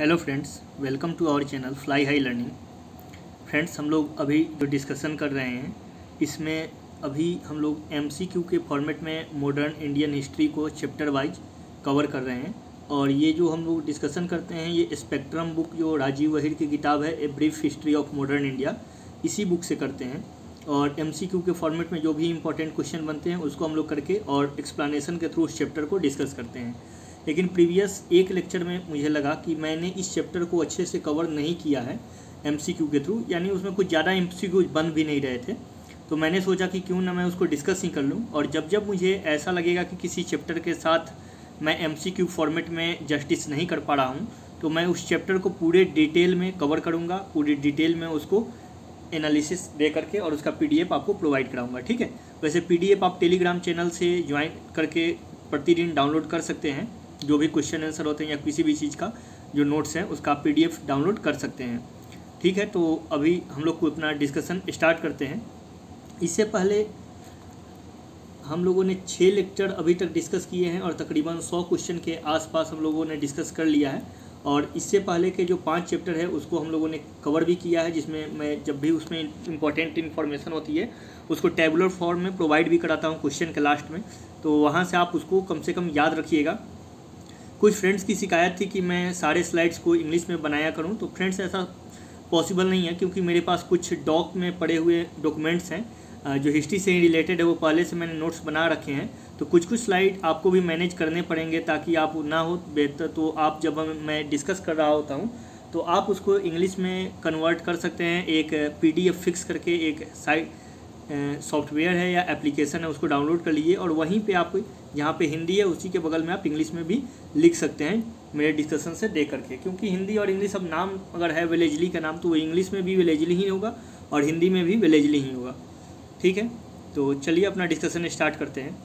Hello friends welcome to our channel Fly High Learning friends हम लोग अभी जो डिस्कशन कर रहे हैं, इसमें अभी हम लोग एमसीक्यू के फॉर्मेट में मॉडर्न इंडियन हिस्ट्री को चैप्टर वाइज कवर कर रहे हैं। और ये जो हम लोग डिस्कशन करते हैं, ये स्पेक्ट्रम बुक जो राजीव वहीर की किताब है a brief history of modern India इसी बुक से करते हैं। और एमसीक्यू के फॉर्मेट में जो भी इंपॉर्टेंट क्वेश्चन बनते हैं, उसको हम लोग करके और एक्सप्लानेशन के थ्रू उस चैप्टर को डिस्कस करते हैं। लेकिन प्रीवियस एक लेक्चर में मुझे लगा कि मैंने इस चैप्टर को अच्छे से कवर नहीं किया है एमसीक्यू के थ्रू, यानी उसमें कुछ ज़्यादा एमसीक्यू बन भी नहीं रहे थे। तो मैंने सोचा कि क्यों ना मैं उसको डिस्कस ही कर लूँ, और जब जब मुझे ऐसा लगेगा कि किसी चैप्टर के साथ मैं एमसीक्यू फॉर्मेट में जस्टिस नहीं कर पा रहा हूँ तो मैं उस चैप्टर को पूरे डिटेल में कवर करूँगा, पूरी डिटेल में उसको एनालिसिस दे करके और उसका पीडीएफ आपको प्रोवाइड कराऊँगा, ठीक है? वैसे पीडीएफ आप टेलीग्राम चैनल से ज्वाइन करके प्रतिदिन डाउनलोड कर सकते हैं। जो भी क्वेश्चन आंसर होते हैं या किसी भी चीज़ का जो नोट्स हैं, उसका आप पी डाउनलोड कर सकते हैं। ठीक है? तो अभी हम लोग को अपना डिस्कशन स्टार्ट करते हैं। इससे पहले हम लोगों ने छः लेक्चर अभी तक डिस्कस किए हैं और तकरीबन सौ क्वेश्चन के आसपास हम लोगों ने डिस्कस कर लिया है। और इससे पहले के जो पाँच चैप्टर है, उसको हम लोगों ने कवर भी किया है, जिसमें मैं जब भी उसमें इंपॉर्टेंट इन्फॉर्मेशन होती है, उसको टेबुलर फॉर्म में प्रोवाइड भी कराता हूँ क्वेश्चन के लास्ट में। तो वहाँ से आप उसको कम से कम याद रखिएगा। कुछ फ्रेंड्स की शिकायत थी कि मैं सारे स्लाइड्स को इंग्लिश में बनाया करूँ तो फ्रेंड्स ऐसा पॉसिबल नहीं है क्योंकि मेरे पास कुछ डॉक में पड़े हुए डॉक्यूमेंट्स हैं जो हिस्ट्री से रिलेटेड है, वो पहले से मैंने नोट्स बना रखे हैं। तो कुछ कुछ स्लाइड आपको भी मैनेज करने पड़ेंगे ताकि आप ना हो बेहतर तो आप जब मैं डिस्कस कर रहा होता हूँ तो आप उसको इंग्लिश में कन्वर्ट कर सकते हैं, एक पीडीएफ फिक्स करके एक साइट सॉफ्टवेयर है या एप्लीकेशन है, उसको डाउनलोड कर लीजिए और वहीं पे आप यहाँ पे हिंदी है, उसी के बगल में आप इंग्लिश में भी लिख सकते हैं मेरे डिस्कशन से दे करके। क्योंकि हिंदी और इंग्लिश अब नाम अगर है विलेजली का नाम तो वो इंग्लिश में भी विलेजली ही होगा और हिंदी में भी विलेजली ही होगा। ठीक है? तो चलिए अपना डिस्कशन स्टार्ट करते हैं।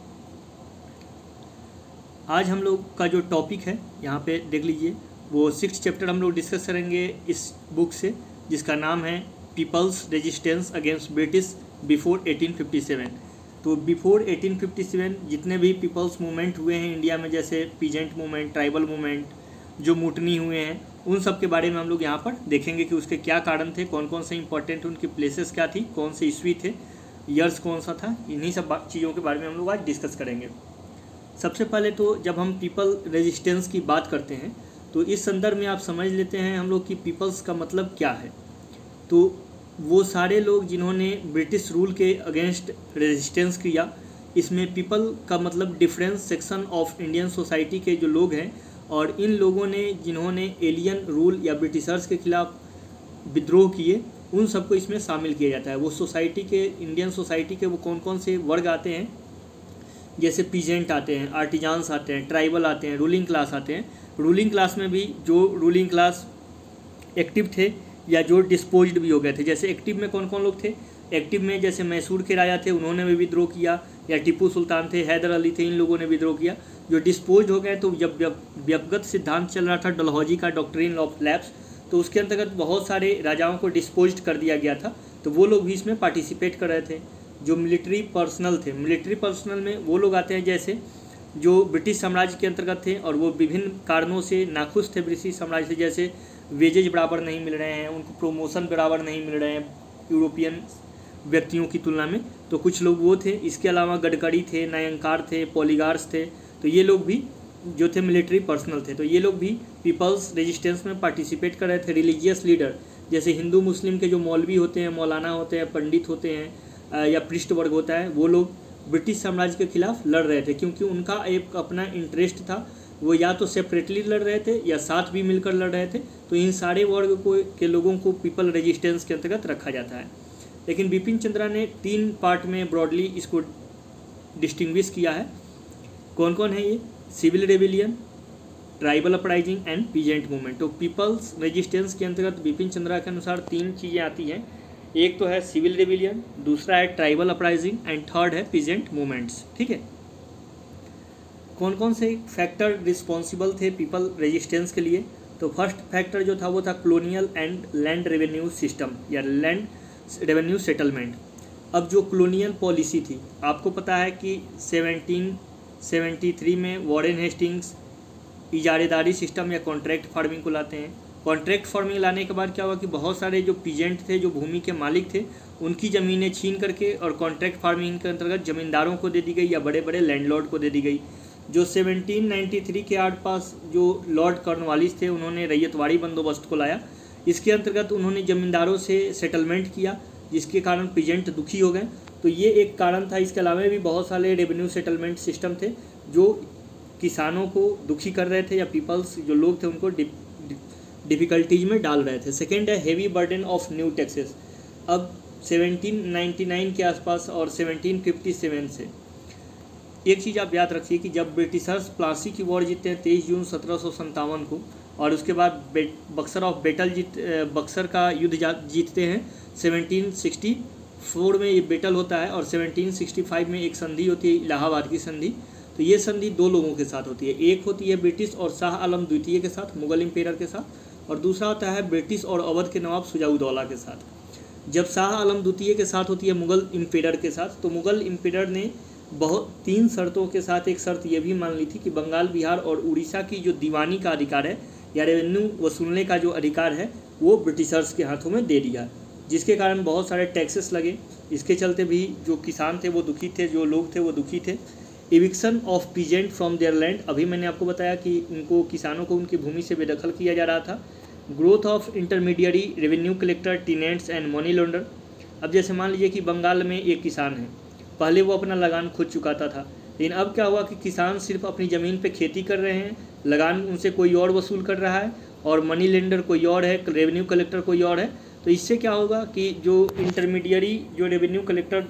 आज हम लोग का जो टॉपिक है, यहाँ पे देख लीजिए, वो सिक्स चैप्टर हम लोग डिस्कस करेंगे इस बुक से, जिसका नाम है people's resistance against British before 1857 तो बिफोर 1857 जितने भी पीपल्स मूवमेंट हुए हैं इंडिया में, जैसे पीजेंट मूवमेंट, ट्राइबल मूवमेंट, जो मुटनी हुए हैं, उन सब के बारे में हम लोग यहाँ पर देखेंगे कि उसके क्या कारण थे कौन कौन से इंपॉर्टेंट उनकी प्लेसेस क्या थी, कौन से ईस्वी थे ईयर्स कौन सा था, इन्हीं सब चीज़ों के बारे में हम लोग आज डिस्कस करेंगे। सबसे पहले तो जब हम पीपल रेजिस्टेंस की बात करते हैं तो इस संदर्भ में आप समझ लेते हैं हम लोग कि पीपल्स का मतलब क्या है। तो वो सारे लोग जिन्होंने ब्रिटिश रूल के अगेंस्ट रेजिस्टेंस किया, इसमें पीपल का मतलब difference section of Indian society के जो लोग हैं और इन लोगों ने जिन्होंने एलियन रूल या ब्रिटिशर्स के खिलाफ विद्रोह किए, उन सबको इसमें शामिल किया जाता है। वो सोसाइटी के इंडियन सोसाइटी के वो कौन कौन से वर्ग आते हैं? जैसे पीजेंट आते हैं आर्टिजान्स आते हैं ट्राइबल आते हैं रूलिंग क्लास आते हैं। रूलिंग क्लास में भी जो रूलिंग क्लास एक्टिव थे या जो डिस्पोज भी हो गए थे। जैसे एक्टिव में कौन कौन लोग थे? एक्टिव में जैसे मैसूर के राजा थे, उन्होंने भी विद्रोह किया। या टीपू सुल्तान थे, हैदर अली थे, इन लोगों ने विद्रोह किया। जो डिस्पोज हो गए तो जब व्यक्गत सिद्धांत चल रहा था डलहौजी का डॉक्ट्रिन ऑफ़ लैब्स तो उसके अंतर्गत बहुत सारे राजाओं को डिस्पोज कर दिया गया था। तो वो लोग भी इसमें पार्टिसिपेट कर रहे थे। जो मिलिट्री पर्सनल थे मिलिट्री पर्सनल में वो लोग आते हैं जैसे जो ब्रिटिश साम्राज्य के अंतर्गत थे और वो विभिन्न कारणों से नाखुश थे ब्रिटिश साम्राज्य से, जैसे वेजेज बराबर नहीं मिल रहे हैं, उनको प्रोमोशन बराबर नहीं मिल रहे हैं यूरोपियन व्यक्तियों की तुलना में। तो कुछ लोग वो थे, इसके अलावा गडकरी थे, नयंकार थे पॉलीगार्स थे तो ये लोग भी जो थे मिलिट्री पर्सनल थे। तो ये लोग भी पीपल्स रेजिस्टेंस में पार्टिसिपेट कर रहे थे रिलीजियस लीडर जैसे हिंदू, मुस्लिम के जो मौलवी होते हैं, मौलाना होते हैं, पंडित होते हैं या पृष्ठ वर्ग होता है, वो लोग ब्रिटिश साम्राज्य के खिलाफ लड़ रहे थे, क्योंकि उनका एक अपना इंटरेस्ट था वो या तो सेपरेटली लड़ रहे थे या साथ भी मिलकर लड़ रहे थे तो इन सारे वर्ग को, के लोगों को पीपल रेजिस्टेंस के अंतर्गत रखा जाता है। लेकिन बिपिन चंद्रा ने तीन पार्ट में ब्रॉडली इसको डिस्टिंग्विश किया है। कौन कौन है ये? Civil rebellion tribal uprising and peasant movement तो पीपल्स रेजिस्टेंस के अंतर्गत बिपिन चंद्रा के अनुसार तीन चीज़ें आती हैं। एक तो है सिविल रेबिलियन दूसरा है ट्राइबल अपराइजिंग एंड थर्ड है पीजेंट मूवमेंट्स ठीक है? कौन कौन से फैक्टर रिस्पॉन्सिबल थे पीपल रेजिस्टेंस के लिए? तो फ़र्स्ट फैक्टर जो था वो था colonial and land revenue system या लैंड रेवेन्यू सेटलमेंट अब जो कलोनियल पॉलिसी थी, आपको पता है कि 1773 में वॉरेन हेस्टिंग्स इजारेदारी सिस्टम या कॉन्ट्रैक्ट फ़ार्मिंग को लाते हैं। कॉन्ट्रैक्ट फ़ार्मिंग लाने के बाद क्या हुआ कि बहुत सारे जो पीजेंट थे, जो भूमि के मालिक थे, उनकी ज़मीनें छीन करके और कॉन्ट्रैक्ट फ़ार्मिंग के अंतर्गत ज़मींदारों को दे दी गई या बड़े बड़े लैंडलॉर्ड को दे दी गई। जो 1793 के आसपास जो लॉर्ड कॉर्नवालिस थे, उन्होंने रैयतवाड़ी बंदोबस्त को लाया। इसके अंतर्गत उन्होंने ज़मींदारों से सेटलमेंट किया, जिसके कारण पीजेंट दुखी हो गए। तो ये एक कारण था। इसके अलावा भी बहुत सारे रेवेन्यू सेटलमेंट सिस्टम थे, जो किसानों को दुखी कर रहे थे या पीपल्स जो लोग थे, उनको डिफ़िकल्टीज में डाल रहे थे। सेकेंड है heavy burden of new taxes अब 1799 के आसपास और 1757 से एक चीज़ आप याद रखिए कि जब ब्रिटिशर्स प्लासी की वॉर जीतते हैं तेईस जून सत्रह को, और उसके बाद बक्सर ऑफ़ बेटल जीत बक्सर का युद्ध जीतते हैं 1764 में ये बेटल होता है, और 1765 में एक संधि होती है, इलाहाबाद की संधि। तो ये संधि दो लोगों के साथ होती है, एक होती है ब्रिटिश और शाह आलम द्वितीय के साथ, मुगल इम्पेयर के साथ, और दूसरा होता है ब्रिटिश और अवध के नवाब सुजाउदौला के साथ। जब शाह आलम द्वितीय के साथ होती है, मुगल इम्पेयर के साथ तो मुगल इम्पेयर ने बहुत, तीन शर्तों के साथ एक शर्त यह भी मान ली थी कि बंगाल, बिहार और उड़ीसा की जो दीवानी का अधिकार है या रेवेन्यू वसूलने का जो अधिकार है, वो ब्रिटिशर्स के हाथों में दे दिया। जिसके कारण बहुत सारे टैक्सेस लगे। इसके चलते भी जो किसान थे, वो दुखी थे, जो लोग थे, वो दुखी थे। Eviction of peasant from their land, अभी मैंने आपको बताया कि उनको किसानों को उनकी भूमि से बेदखल किया जा रहा था। Growth of intermediary revenue collector tenants and money lender. अब जैसे मान लीजिए कि बंगाल में एक किसान है। पहले वो अपना लगान खुद चुकाता था। लेकिन अब क्या हुआ कि किसान सिर्फ़ अपनी ज़मीन पे खेती कर रहे हैं, लगान उनसे कोई और वसूल कर रहा है, और मनी लेंडर कोई और है रेवेन्यू कलेक्टर कोई और है। तो इससे क्या होगा कि जो इंटरमीडियरी जो रेवेन्यू कलेक्टर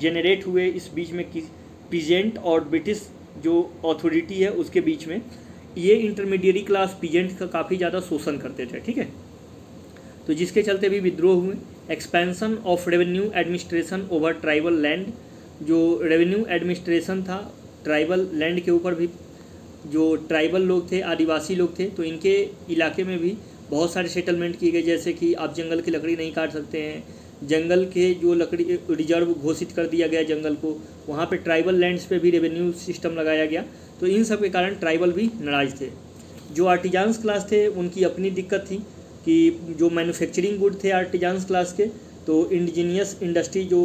जेनरेट हुए इस बीच में पीजेंट और ब्रिटिश जो अथॉरिटी है उसके बीच में, ये इंटरमीडियरी क्लास पीजेंट का काफ़ी ज़्यादा शोषण करते थे, ठीक है? तो जिसके चलते भी विद्रोह हुए। Expansion of revenue administration over tribal land जो रेवेन्यू एडमिनिस्ट्रेशन था ट्राइबल लैंड के ऊपर भी, जो ट्राइबल लोग थे, आदिवासी लोग थे तो इनके इलाके में भी बहुत सारे सेटलमेंट किए गए, जैसे कि आप जंगल की लकड़ी नहीं काट सकते हैं। जंगल के जो लकड़ी रिज़र्व घोषित कर दिया गया जंगल को, वहाँ पे ट्राइबल लैंड्स पे भी रेवेन्यू सिस्टम लगाया गया। तो इन सब के कारण ट्राइबल भी नाराज़ थे। जो आर्टिजान्स क्लास थे, उनकी अपनी दिक्कत थी कि जो मैन्युफैक्चरिंग गुड थे आर्टिजान्स क्लास के तो इंडिजीनियस इंडस्ट्री जो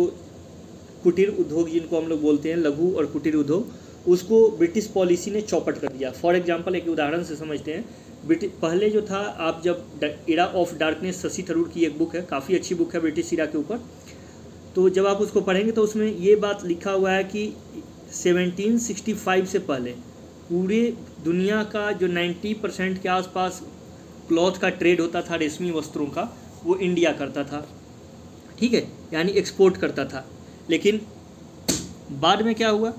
कुटीर उद्योग जिनको हम लोग बोलते हैं, लघु और कुटीर उद्योग, उसको ब्रिटिश पॉलिसी ने चौपट कर दिया। फॉर एग्ज़ाम्पल एक उदाहरण से समझते हैं। ब्रिटिश पहले जो था, आप जब Era of Darkness Shashi Tharoor की एक बुक है, काफ़ी अच्छी बुक है ब्रिटिश इरा के ऊपर। तो जब आप उसको पढ़ेंगे तो उसमें ये बात लिखा हुआ है कि 1765 से पहले पूरे दुनिया का जो 90 परसेंट के आसपास क्लॉथ का ट्रेड होता था, रेशमी वस्त्रों का, वो इंडिया करता था। ठीक है? यानी एक्सपोर्ट करता था। लेकिन बाद में क्या हुआ?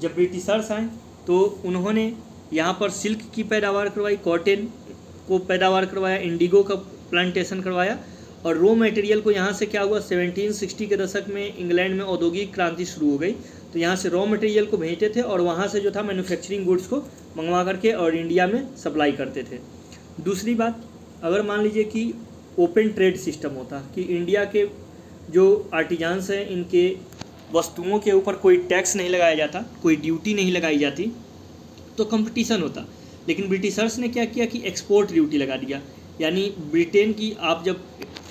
जब ब्रिटिशर्स आए तो उन्होंने यहाँ पर सिल्क की पैदावार करवाई, कॉटन को पैदावार करवाया, इंडिगो का प्लांटेशन करवाया और रॉ मटेरियल को यहाँ से क्या हुआ? 1760 के दशक में इंग्लैंड में औद्योगिक क्रांति शुरू हो गई। तो यहाँ से रॉ मटेरियल को भेजते थे और वहाँ से जो था मैन्युफैक्चरिंग गुड्स को मंगवा करके और इंडिया में सप्लाई करते थे। दूसरी बात, अगर मान लीजिए कि ओपन ट्रेड सिस्टम होता, कि इंडिया के जो आर्टिजान्स हैं, इनके वस्तुओं के ऊपर कोई टैक्स नहीं लगाया जाता, कोई ड्यूटी नहीं लगाई जाती तो कंपटीशन होता। लेकिन ब्रिटिशर्स ने क्या किया कि एक्सपोर्ट ड्यूटी लगा दिया। यानी ब्रिटेन की आप जब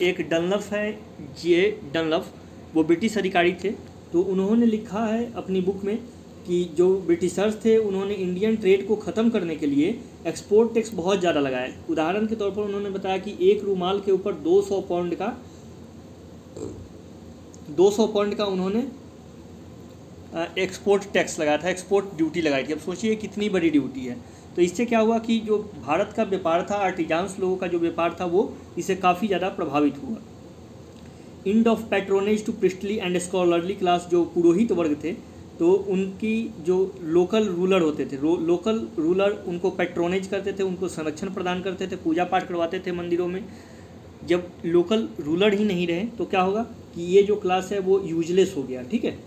एक डनलफ है जे डनलफ वो ब्रिटिश अधिकारी थे तो उन्होंने लिखा है अपनी बुक में कि जो ब्रिटिशर्स थे, उन्होंने इंडियन ट्रेड को ख़त्म करने के लिए एक्सपोर्ट टैक्स बहुत ज़्यादा लगाया उदाहरण के तौर पर उन्होंने बताया कि एक रूमाल के ऊपर 200 पाउंड का 200 पॉइंट का उन्होंने एक्सपोर्ट टैक्स लगाया था एक्सपोर्ट ड्यूटी लगाई थी। अब सोचिए कितनी बड़ी ड्यूटी है। तो इससे क्या हुआ कि जो भारत का व्यापार था आर्टिजान्स लोगों का जो व्यापार था, वो इससे काफ़ी ज़्यादा प्रभावित हुआ। End of patronage to priestly and scholarly class जो पुरोहित वर्ग थे तो उनकी जो लोकल रूलर होते थे लोकल रूलर उनको पैट्रोनेज करते थे, उनको संरक्षण प्रदान करते थे, पूजा पाठ करवाते थे मंदिरों में। जब लोकल रूलर ही नहीं रहे तो क्या होगा? कि ये जो क्लास है वो यूजलेस हो गया, ठीक है?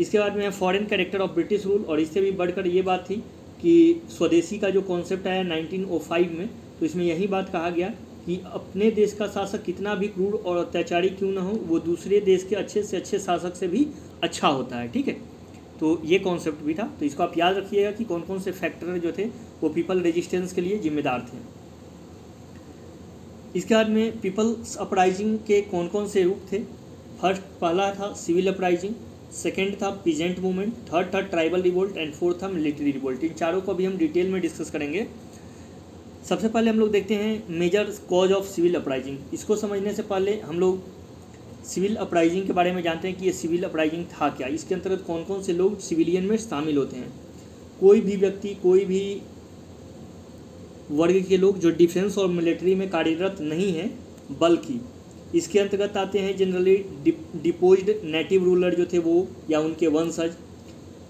इसके बाद में foreign character of British rule और इससे भी बढ़कर ये बात थी कि स्वदेशी का जो कॉन्सेप्ट आया 1905 में तो इसमें यही बात कहा गया कि अपने देश का शासक कितना भी क्रूर और अत्याचारी क्यों ना हो, वो दूसरे देश के अच्छे से अच्छे शासक से भी अच्छा होता है, ठीक है? तो ये कॉन्सेप्ट भी था। तो इसको आप याद रखिएगा कि कौन कौन से फैक्टर जो थे, वो पीपल रेजिस्टेंस के लिए जिम्मेदार थे। इसके बाद में पीपल्स अपराइजिंग के कौन कौन से रूप थे? फ़र्स्ट पहला था सिविल अपराइजिंग, सेकेंड था पीजेंट मूवमेंट, थर्ड था ट्राइबल रिवोल्ट, एंड फोर्थ था मिलिट्री रिवोल्ट। इन चारों को भी हम डिटेल में डिस्कस करेंगे। सबसे पहले हम लोग देखते हैं major cause of civil uprising. इसको समझने से पहले हम लोग सिविल अपराइजिंग के बारे में जानते हैं कि ये सिविल अपराइजिंग था क्या। इसके अंतर्गत कौन कौन से लोग सिविलियन में शामिल होते हैं। कोई भी व्यक्ति, कोई भी वर्ग के लोग जो डिफेंस और मिलिट्री में कार्यरत नहीं हैं, बल्कि इसके अंतर्गत आते हैं जनरली डिपोज्ड नेटिव रूलर जो थे वो, या उनके वंशज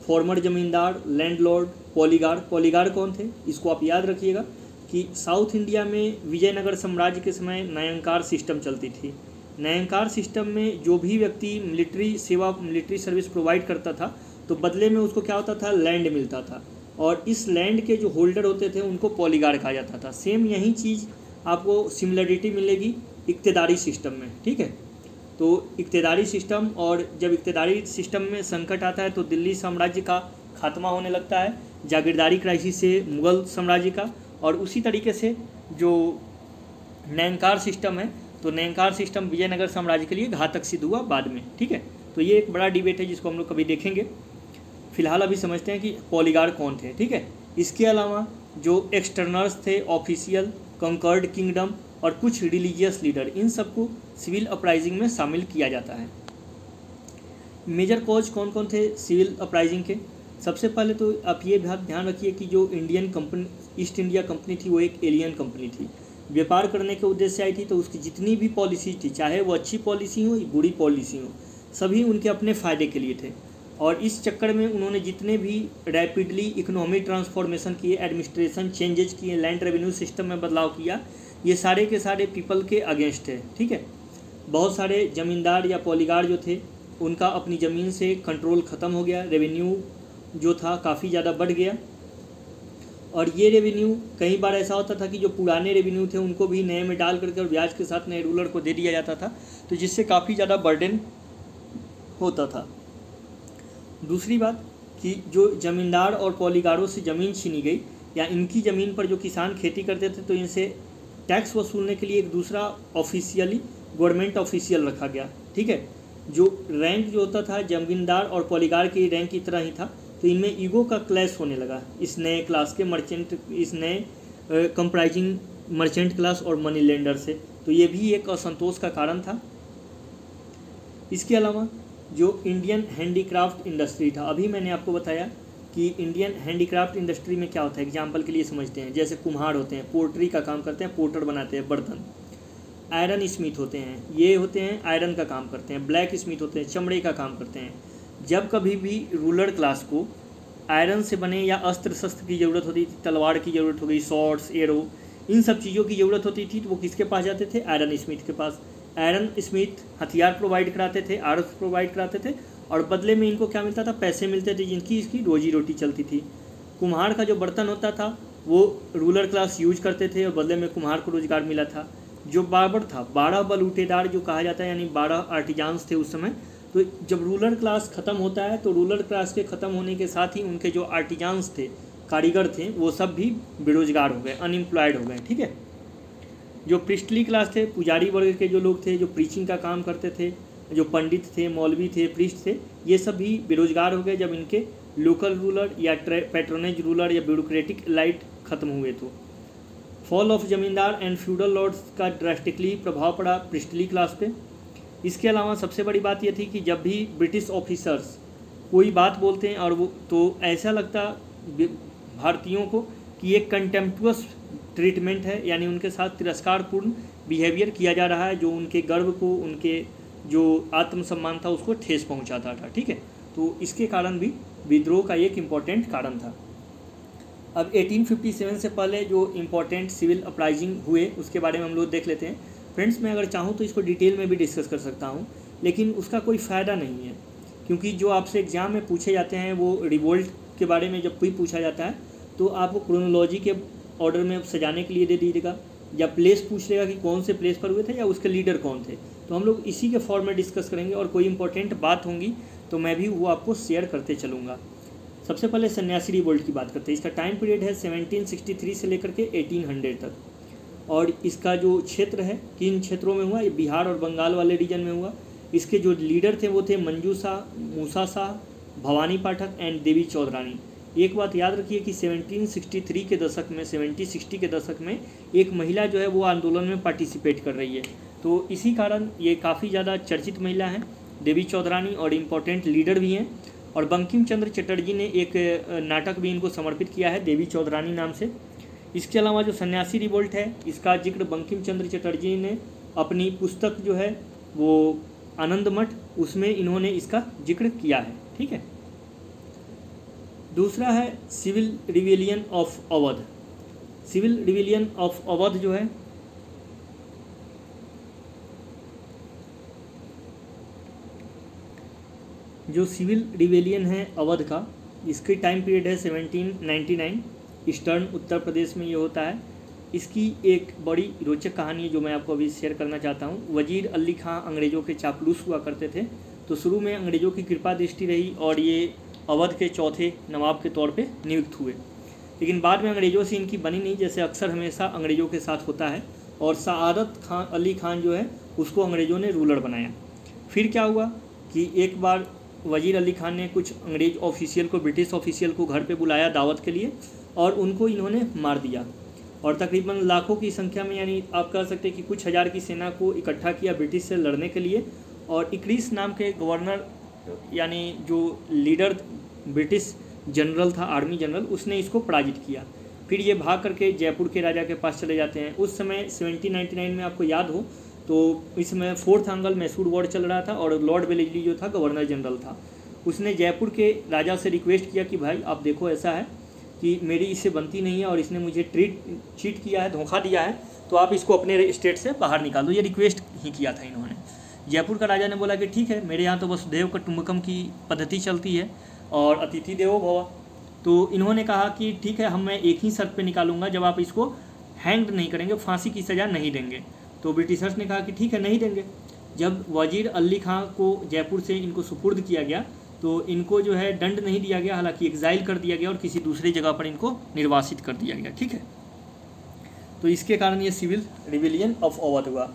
फॉर्मर जमींदार लैंडलॉर्ड पॉलीगार पॉलीगार कौन थे? इसको आप याद रखिएगा कि साउथ इंडिया में विजयनगर साम्राज्य के समय नयंकार सिस्टम चलती थी। नयंकार सिस्टम में जो भी व्यक्ति मिलिट्री सेवा मिलिट्री सर्विस प्रोवाइड करता था तो बदले में उसको क्या होता था? लैंड मिलता था। और इस लैंड के जो होल्डर होते थे, उनको पॉलीगार कहा जाता था। सेम यही चीज़ आपको सिमिलरिटी मिलेगी। इकतेदारी सिस्टम में, ठीक है? तो इकतेदारी सिस्टम और जब इकतेदारी सिस्टम में संकट आता है तो दिल्ली साम्राज्य का खात्मा होने लगता है, जागीरदारी क्राइसिस से मुग़ल साम्राज्य का और उसी तरीके से जो नैनकार सिस्टम है तो नैनकार सिस्टम विजयनगर साम्राज्य के लिए घातक सिद्ध हुआ बाद में, ठीक है? तो ये एक बड़ा डिबेट है जिसको हम लोग कभी देखेंगे। फ़िलहाल अभी समझते हैं कि पॉलीगार कौन थे, ठीक है? इसके अलावा जो एक्सटर्नर्स थे ऑफिशियल कंकर्ड किंगडम और कुछ रिलीजियस लीडर इन सबको सिविल अपराइजिंग में शामिल किया जाता है। मेजर कॉज कौन कौन थे सिविल अपराइजिंग के? सबसे पहले तो आप ये ध्यान रखिए कि जो Indian company East India company थी, वो एक एलियन कंपनी थी। व्यापार करने के उद्देश्य आई थी तो उसकी जितनी भी पॉलिसी थी, चाहे वो अच्छी पॉलिसी हो या बुरी पॉलिसी हो, सभी उनके अपने फ़ायदे के लिए थे। और इस चक्कर में उन्होंने जितने भी रैपिडली इकोनॉमिक ट्रांसफॉर्मेशन किए एडमिनिस्ट्रेशन चेंजेज किए लैंड रेवेन्यू सिस्टम में बदलाव किया ये सारे के सारे पीपल के अगेंस्ट है, ठीक है? बहुत सारे ज़मींदार या पॉलीगार जो थे, उनका अपनी ज़मीन से कंट्रोल ख़त्म हो गया रेवेन्यू जो था काफ़ी ज़्यादा बढ़ गया। और ये रेवेन्यू कई बार ऐसा होता था कि जो पुराने रेवेन्यू थे, उनको भी नए में डाल करके और ब्याज के साथ नए रूलर को दे दिया जाता था तो जिससे काफ़ी ज़्यादा बर्डन होता था। दूसरी बात कि जो ज़मींदार और पॉलीगारों से ज़मीन छीनी गई, या इनकी ज़मीन पर जो किसान खेती करते थे तो इनसे टैक्स वसूलने के लिए एक दूसरा ऑफिशियली गवर्नमेंट ऑफिशियल रखा गया, ठीक है? जो रैंक जो होता था, जमींदार और पॉलीगार की रैंक की तरह ही था तो इनमें ईगो का क्लैश होने लगा। इस नए क्लास के मर्चेंट, इस नए कंप्राइजिंग मर्चेंट क्लास और मनी लेंडर से। तो ये भी एक असंतोष का कारण था। इसके अलावा जो इंडियन हैंडीक्राफ्ट इंडस्ट्री था, अभी मैंने आपको बताया कि इंडियन हैंडीक्राफ्ट इंडस्ट्री में क्या होता है? एग्ज़ाम्पल के लिए समझते हैं। जैसे कुम्हार होते हैं, पोल्ट्री का काम करते हैं पोर्टर बनाते हैं, बर्तन। आयरन स्मिथ होते हैं, ये होते हैं आयरन का काम करते हैं। ब्लैक स्मिथ होते हैं, चमड़े का काम करते हैं। जब कभी भी रूलर क्लास को आयरन से बने या अस्त्र शस्त्र की ज़रूरत होती थी, तलवार की ज़रूरत हो गई शॉर्ट्स एरो इन सब चीज़ों की ज़रूरत होती थी तो वो किसके पास जाते थे? आयरन स्मिथ के पास। आयरन स्मिथ हथियार प्रोवाइड कराते थे आर्म्स प्रोवाइड कराते थे। और बदले में इनको क्या मिलता था? पैसे मिलते थे जिनकी इसकी रोजी रोटी चलती थी। कुम्हार का जो बर्तन होता था, वो रूलर क्लास यूज़ करते थे और बदले में कुम्हार को रोज़गार मिला था। जो बाबर था, बारह बलूटेदार जो कहा जाता है, यानी बारह आर्टिजान्स थे उस समय तो जब रूलर क्लास ख़त्म होता है तो रूलर क्लास के ख़त्म होने के साथ ही उनके जो आर्टिजान्स थे, कारीगर थे, वो सब भी बेरोजगार हो गए अनएम्प्लॉयड हो गए, ठीक है? जो प्रिस्टली क्लास थे, पुजारी वर्ग के जो लोग थे, जो प्रीचिंग का काम करते थे जो पंडित थे, मौलवी थे, प्रिस्ट थे, ये सब भी बेरोजगार हो गए जब इनके लोकल रूलर या पेट्रोनेज रूलर या ब्यूरोक्रेटिक लाइट ख़त्म हुए तो। Fall of zamindar and feudal lords का ड्रास्टिकली प्रभाव पड़ा प्रिस्टली क्लास पे। इसके अलावा सबसे बड़ी बात यह थी कि जब भी ब्रिटिश ऑफिसर्स कोई बात बोलते हैं और वो तो ऐसा लगता भारतीयों को कि एक कंटेम्पटस ट्रीटमेंट है, यानी उनके साथ तिरस्कारपूर्ण बिहेवियर किया जा रहा है, जो उनके गर्व को, उनके जो आत्मसम्मान था उसको ठेस पहुंचाता था, ठीक है? तो इसके कारण भी विद्रोह का एक इंपॉर्टेंट कारण था। अब 1857 से पहले जो इम्पोर्टेंट सिविल अपराइजिंग हुए, उसके बारे में हम लोग देख लेते हैं। फ्रेंड्स मैं अगर चाहूँ तो इसको डिटेल में भी डिस्कस कर सकता हूँ, लेकिन उसका कोई फ़ायदा नहीं है, क्योंकि जो आपसे एग्ज़ाम में पूछे जाते हैं, वो रिवोल्ट के बारे में जब कोई पूछा जाता है तो आपको क्रोनोलॉजी के ऑर्डर में सजाने के लिए दे दीजिएगा, या प्लेस पूछ लेगा कि कौन से प्लेस पर हुए थे, या उसके लीडर कौन थे। तो हम लोग इसी के फॉर्म में डिस्कस करेंगे और कोई इंपॉर्टेंट बात होंगी तो मैं भी वो आपको शेयर करते चलूँगा। सबसे पहले सन्यासी रिवोल्ट की बात करते हैं। इसका टाइम पीरियड है 1763 से लेकर के 1800 तक। और इसका जो क्षेत्र है, किन क्षेत्रों में हुआ? ये बिहार और बंगाल वाले रीजन में हुआ। इसके जो लीडर थे, वो थे मंजू शाह मूसा शाह, भवानी पाठक एंड देवी चौधरानी। एक बात याद रखिए कि 1763 के दशक में 1760 के दशक में एक महिला जो है, वो आंदोलन में पार्टिसिपेट कर रही है। तो इसी कारण ये काफ़ी ज़्यादा चर्चित महिला हैं। देवी चौधरानी और इम्पोर्टेंट लीडर भी हैं और बंकिम चंद्र चटर्जी ने एक नाटक भी इनको समर्पित किया है देवी चौधरानी नाम से। इसके अलावा जो सन्यासी रिवोल्ट है, इसका ज़िक्र बंकिम चंद्र चटर्जी ने अपनी पुस्तक जो है, वो आनंद मठ, उसमें इन्होंने इसका ज़िक्र किया है। ठीक है? दूसरा है civil rebellion of Awadh. Civil rebellion of Awadh जो है जो सिविल रिवेलियन है अवध का, इसकी टाइम पीरियड है 1799 ईस्टर्न उत्तर प्रदेश में ये होता है। इसकी एक बड़ी रोचक कहानी है जो मैं आपको अभी शेयर करना चाहता हूँ। वज़ीर अली खां अंग्रेज़ों के चापलूस हुआ करते थे। तो शुरू में अंग्रेज़ों की कृपा दृष्टि रही और ये अवध के चौथे नवाब के तौर पर नियुक्त हुए। लेकिन बाद में अंग्रेज़ों से इनकी बनी नहीं, जैसे अक्सर हमेशा अंग्रेज़ों के साथ होता है। और सआदत खान अली खान जो है, उसको अंग्रेज़ों ने रूलर बनाया। फिर क्या हुआ कि एक बार वज़ीर अली खान ने कुछ अंग्रेज़ ऑफिशियल को, ब्रिटिश ऑफिशियल को घर पे बुलाया दावत के लिए और उनको इन्होंने मार दिया। और तकरीबन लाखों की संख्या में, यानी आप कह सकते हैं कि कुछ हज़ार की सेना को इकट्ठा किया ब्रिटिश से लड़ने के लिए और इक्रीस नाम के गवर्नर, यानी जो लीडर ब्रिटिश जनरल था, आर्मी जनरल, उसने इसको पराजित किया। फिर ये भाग करके जयपुर के राजा के पास चले जाते हैं। उस समय 1799 में, आपको याद हो तो इसमें फोर्थ आंगल मैसूर वॉर चल रहा था और लॉर्ड वेलेजली जो था गवर्नर जनरल था। उसने जयपुर के राजा से रिक्वेस्ट किया कि भाई, आप देखो ऐसा है कि मेरी इससे बनती नहीं है और इसने मुझे ट्रीट चीट किया है, धोखा दिया है तो आप इसको अपने स्टेट से बाहर निकाल दो। ये रिक्वेस्ट ही किया था इन्होंने। जयपुर का राजा ने बोला कि ठीक है, मेरे यहाँ तो बस देव कटुम्बकम की पद्धति चलती है और अतिथि देवो भवा। तो इन्होंने कहा कि ठीक है, हम मैं एक ही शर्त पे निकालूँगा, जब आप इसको हैंग नहीं करेंगे, फांसी की सज़ा नहीं देंगे। तो ब्रिटिशर्स ने कहा कि ठीक है, नहीं देंगे। जब वज़ीर अली खां को जयपुर से इनको सुपुर्द किया गया तो इनको जो है दंड नहीं दिया गया, हालाँकि एग्जाइल कर दिया गया और किसी दूसरी जगह पर इनको निर्वासित कर दिया गया, ठीक है? तो इसके कारण ये सिविल रिविलियन ऑफ़ अवध हुआ।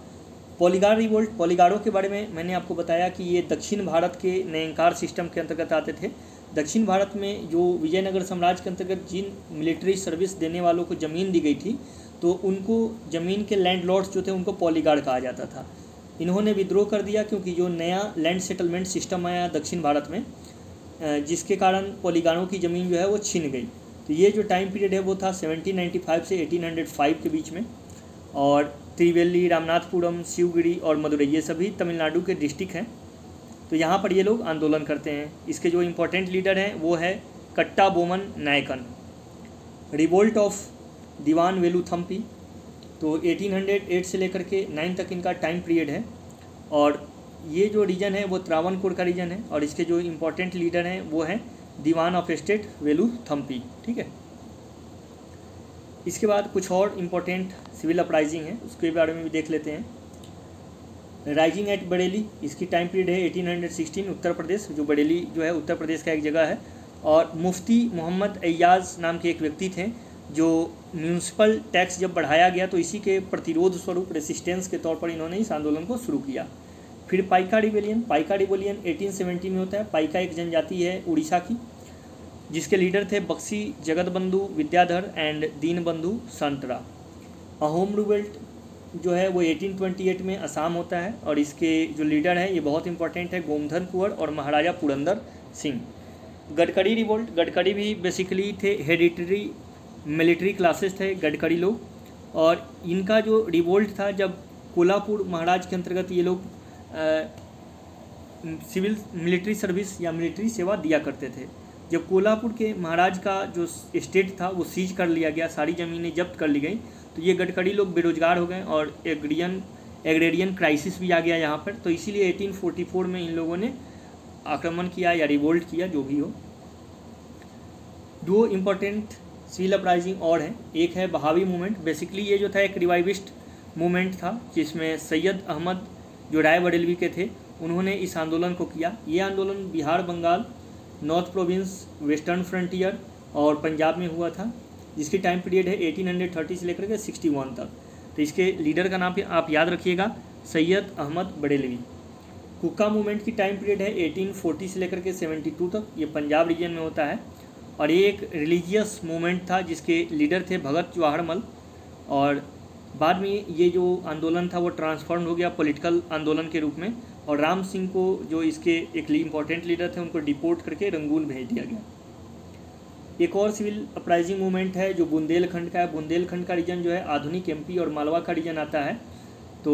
पॉलीगार रिवोल्ट पॉलीगारों के बारे में मैंने आपको बताया कि ये दक्षिण भारत के नयंकार सिस्टम के अंतर्गत आते थे। दक्षिण भारत में जो विजयनगर साम्राज्य के अंतर्गत जिन मिलिट्री सर्विस देने वालों को ज़मीन दी गई थी तो उनको ज़मीन के लैंड लॉर्ड्स जो थे, उनको पॉलीगार्ड कहा जाता था। इन्होंने विद्रोह कर दिया क्योंकि जो नया लैंड सेटलमेंट सिस्टम आया दक्षिण भारत में जिसके कारण पॉलीगारों की ज़मीन जो है वो छिन गई। तो ये जो टाइम पीरियड है वो था 1795 से 1805 के बीच में। और त्रिवेली, रामनाथपुरम, शिवगिरी और मदुरई, ये सभी तमिलनाडु के डिस्ट्रिक्ट हैं। तो यहाँ पर ये लोग आंदोलन करते हैं। इसके जो इम्पोर्टेंट लीडर हैं, वो है Kattabomman Nayakan. Revolt of Dewan Velu Thampi तो 1808 से लेकर के नाइन तक इनका टाइम पीरियड है। और ये जो रीजन है, वो त्रावणकोर का रीजन है। और इसके जो इम्पोर्टेंट लीडर हैं, वो हैं दीवान ऑफ़ स्टेट वेलू थम्पी ठीक है? इसके बाद कुछ और इम्पोर्टेंट सिविल अपराइजिंग है, उसके बारे में भी देख लेते हैं। राइजिंग एट बरेली इसकी टाइम पीरियड है 1816 उत्तर प्रदेश, जो बरेली जो है, उत्तर प्रदेश का एक जगह है। और मुफ्ती मोहम्मद अयाज नाम के एक व्यक्ति थे जो म्यूनसिपल टैक्स जब बढ़ाया गया तो इसी के प्रतिरोध स्वरूप रेसिस्टेंस के तौर पर इन्होंने इस आंदोलन को शुरू किया। फिर पाइका रिवेलियन पाइका रिवेलियन 1870 में होता है। पाइका एक जनजाति है उड़ीसा की, जिसके लीडर थे बक्सी जगत बंधु विद्याधर एंड दीन बंधु संतरा। अहोम रिवेल्ट जो है वो 1828 में असम होता है और इसके जो लीडर हैं ये बहुत इंपॉर्टेंट है, गोमधन कुंवर और महाराजा पुरंदर सिंह। गडकरी रिवोल्ट गडकरी भी बेसिकली थे हेडिटरी मिलिट्री क्लासेस थे गडकरी लोग, और इनका जो रिवोल्ट था जब कोल्हापुर महाराज के अंतर्गत ये लोग सिविल मिलिट्री सर्विस या मिलिट्री सेवा दिया करते थे। जब कोल्हापुर के महाराज का जो स्टेट था, वो सीज कर लिया गया, सारी ज़मीनें जब्त कर ली गई तो ये गडकरी लोग बेरोजगार हो गए, और एग्रियन एग्रेरियन क्राइसिस भी आ गया यहाँ पर। तो इसीलिए 1844 में इन लोगों ने आक्रमण किया या रिवोल्ट किया, जो भी हो। दो इम्पोर्टेंट सिविल अपराइजिंग और हैं। एक है बहावी मूवमेंट बेसिकली ये जो था, एक रिवाइविस्ट मूवमेंट था, जिसमें सैयद अहमद जो राय बरेलवी के थे, उन्होंने इस आंदोलन को किया। ये आंदोलन Bihar, Bengal, north province, western frontier और पंजाब में हुआ था। जिसकी टाइम पीरियड है 1830 से लेकर के 61 तक। तो इसके लीडर का नाम आप याद रखिएगा, सैयद अहमद बड़ेलवी कुका मूवमेंट की टाइम पीरियड है 1840 से लेकर के 72 तक। ये पंजाब रीजन में होता है। और ये एक रिलीजियस मूवमेंट था जिसके लीडर थे भगत जवाहरमल। और बाद में ये जो आंदोलन था वो ट्रांसफॉर्म हो गया पॉलिटिकल आंदोलन के रूप में। और राम सिंह को जो इसके एक इंपॉर्टेंट लीडर थे, उनको डिपोर्ट करके रंगून भेज दिया गया। एक और सिविल अपराइजिंग मूवमेंट है जो बुंदेलखंड का है। बुंदेलखंड का रीजन जो है आधुनिक एमपी और मालवा का रीजन आता है। तो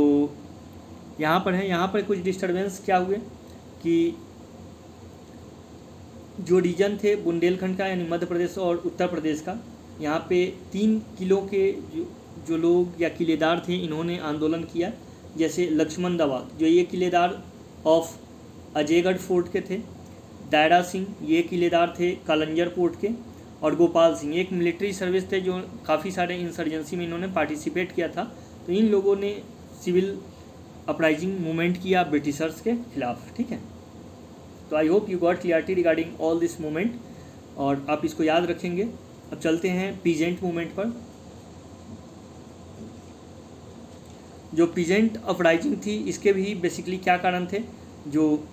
यहाँ पर है, यहाँ पर कुछ डिस्टर्बेंस क्या हुए कि जो रीजन थे, बुंदेलखंड का, यानी मध्य प्रदेश और उत्तर प्रदेश का, यहाँ पे तीन किलों के जो जो लोग या किलेदार थे, इन्होंने आंदोलन किया। जैसे लक्ष्मण दवा जो ये किलेदार ऑफ़ अजयगढ़ फोर्ट के थे, दायरा सिंह, ये किलेदार थे कालंजर पोर्ट के, और गोपाल सिंह, एक मिलिट्री सर्विस थे जो काफ़ी सारे इंसर्जेंसी में इन्होंने पार्टिसिपेट किया था। तो इन लोगों ने सिविल अपराइजिंग मूवमेंट किया ब्रिटिशर्स के खिलाफ, ठीक है? तो I hope you got clarity regarding all this movement और आप इसको याद रखेंगे। अब चलते हैं पीजेंट मूवमेंट पर। जो पीजेंट अपराइजिंग थी, इसके भी बेसिकली क्या कारण थे? जो